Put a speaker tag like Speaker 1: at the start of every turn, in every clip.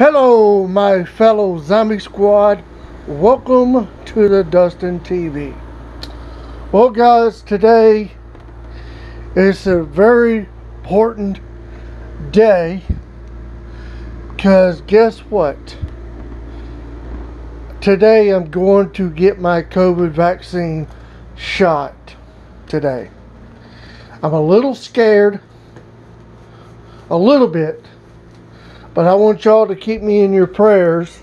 Speaker 1: Hello, my fellow zombie squad. Welcome to the Dustin TV. Well, guys, today is a very important day because guess what? Today I'm going to get my COVID vaccine shot today. I'm a little scared, a little bit, but I want y'all to keep me in your prayers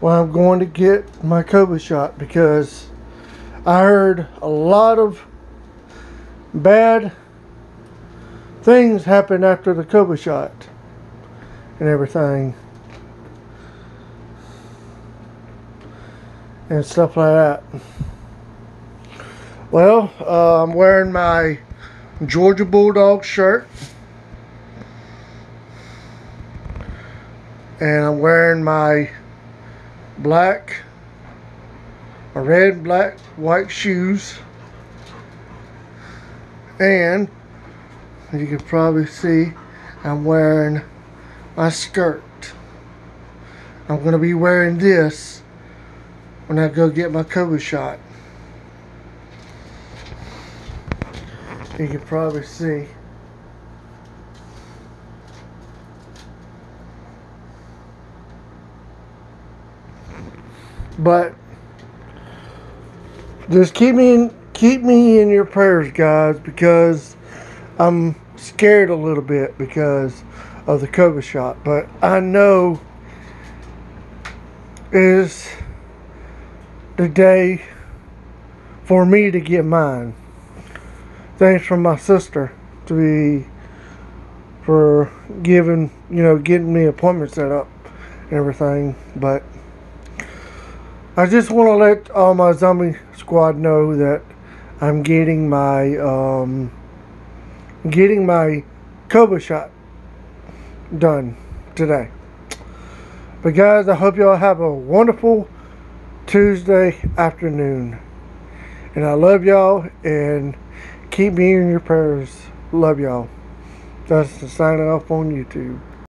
Speaker 1: when I'm going to get my COVID shot because I heard a lot of bad things happen after the COVID shot and everything. And stuff like that. Well, uh, I'm wearing my Georgia Bulldog shirt. And I'm wearing my black, my red, black, white shoes. And you can probably see I'm wearing my skirt. I'm going to be wearing this when I go get my COVID shot. You can probably see. But just keep me in keep me in your prayers, guys, because I'm scared a little bit because of the COVID shot. But I know is the day for me to get mine. Thanks from my sister to be for giving you know getting me appointment set up and everything. But I just want to let all my zombie squad know that I'm getting my um, getting my COVID shot done today. But guys, I hope y'all have a wonderful Tuesday afternoon. And I love y'all and keep me in your prayers. Love y'all. That's the signing off on YouTube.